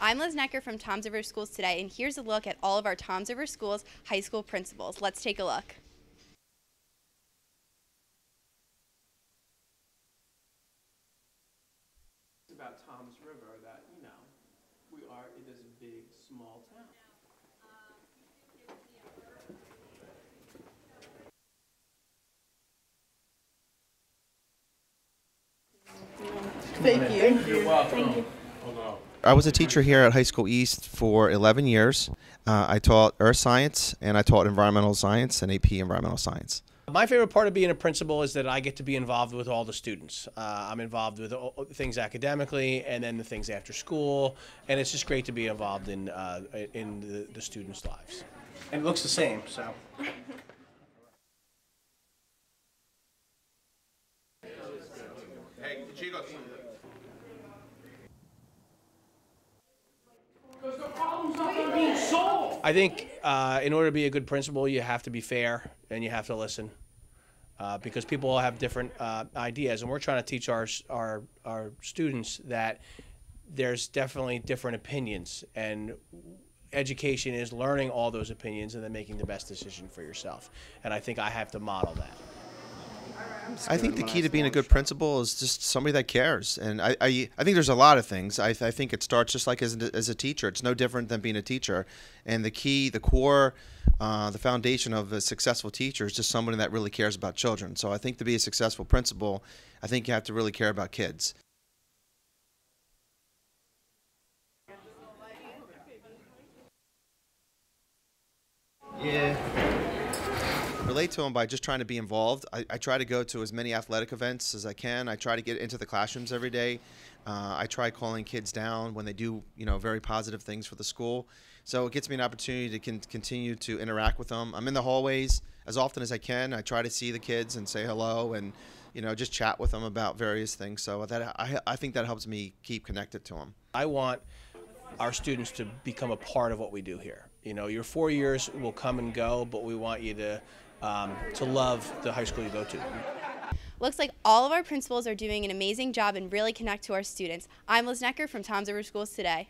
I'm Liz Necker from Toms River Schools today, and here's a look at all of our Toms River Schools high school principals. Let's take a look. It's about Toms River that, you know, we are, it is a big, small town. Thank you. Thank You're welcome. I was a teacher here at High School East for 11 years. Uh, I taught earth science and I taught environmental science and AP environmental science. My favorite part of being a principal is that I get to be involved with all the students. Uh, I'm involved with things academically and then the things after school, and it's just great to be involved in uh, in the, the students' lives. And it looks the same, so. I think uh, in order to be a good principal, you have to be fair and you have to listen. Uh, because people all have different uh, ideas, and we're trying to teach our, our our students that there's definitely different opinions, and education is learning all those opinions and then making the best decision for yourself. And I think I have to model that. I think the key to being a good principal is just somebody that cares. And I, I, I think there's a lot of things. I, I think it starts just like as a, as a teacher. It's no different than being a teacher. And the key, the core, uh, the foundation of a successful teacher is just somebody that really cares about children. So I think to be a successful principal, I think you have to really care about kids. Relate to them by just trying to be involved. I, I, try to go to as many athletic events as I can. I try to get into the classrooms every day. Uh, I try calling kids down when they do, you know, very positive things for the school. So it gets me an opportunity to con- continue to interact with them. I'm in the hallways as often as I can. I try to see the kids and say hello and, you know, just chat with them about various things. So that I, I think that helps me keep connected to them. I want our students to become a part of what we do here. You know, your four years will come and go, but we want you to um, to love the high school you go to. Looks like all of our principals are doing an amazing job and really connect to our students. I'm Liz Necker from Toms River Schools today.